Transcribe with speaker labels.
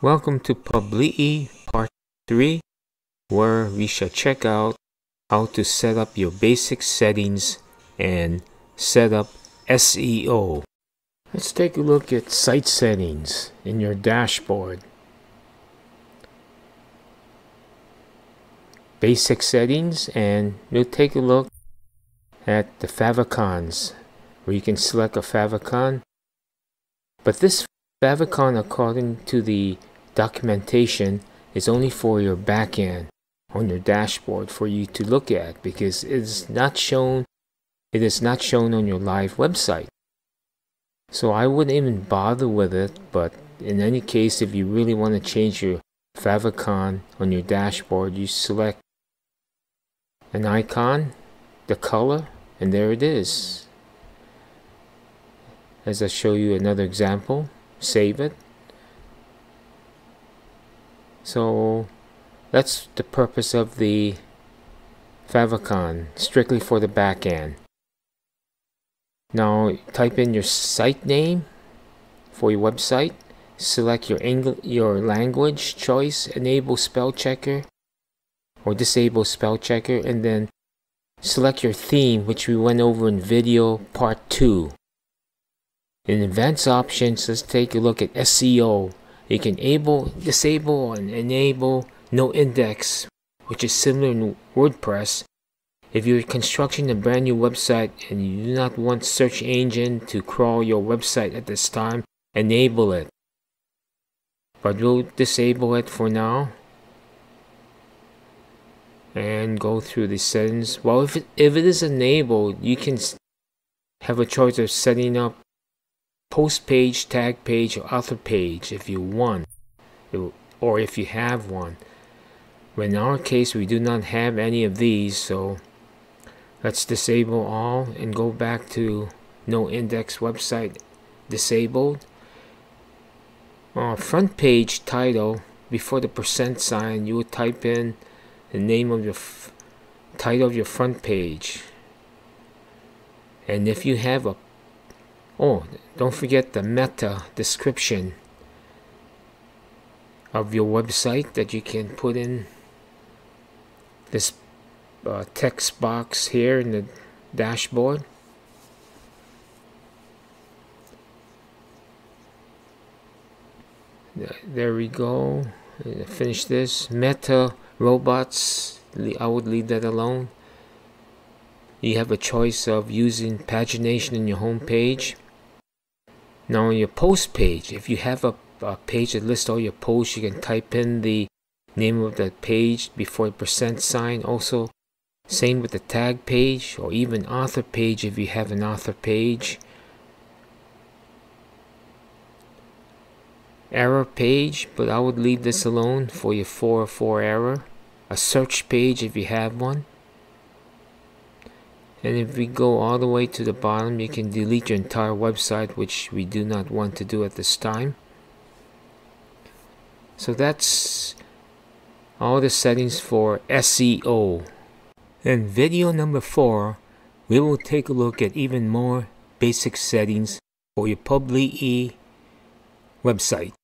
Speaker 1: Welcome to Publii Part 3 where we shall check out how to set up your basic settings and set up SEO. Let's take a look at site settings in your dashboard. Basic settings and we'll take a look at the favicons where you can select a favicon but this favicon according to the documentation is only for your backend on your dashboard for you to look at because it is not shown it is not shown on your live website. So I wouldn't even bother with it but in any case if you really want to change your favicon on your dashboard you select an icon the color and there it is. As I show you another example save it so that's the purpose of the favicon, strictly for the backend. Now type in your site name for your website, select your English, your language choice, enable spell checker or disable spell checker and then select your theme which we went over in video part 2. In advanced options, let's take a look at SEO you can enable, disable, and enable no index, which is similar in WordPress. If you're constructing a brand new website and you do not want search engine to crawl your website at this time, enable it. But we'll disable it for now and go through the settings. Well, if it, if it is enabled, you can have a choice of setting up post page, tag page, or author page if you want, or if you have one. In our case, we do not have any of these, so let's disable all and go back to no index website disabled. Uh, front page title before the percent sign, you would type in the name of your title of your front page. And if you have a Oh, don't forget the meta description of your website that you can put in this uh, text box here in the dashboard. There we go. Finish this. Meta robots. I would leave that alone. You have a choice of using pagination in your home page now on your post page, if you have a, a page that lists all your posts, you can type in the name of that page before the percent sign. Also, same with the tag page or even author page if you have an author page. Error page, but I would leave this alone for your 404 error. A search page if you have one and if we go all the way to the bottom you can delete your entire website which we do not want to do at this time. So that's all the settings for SEO in video number 4 we will take a look at even more basic settings for your Publii website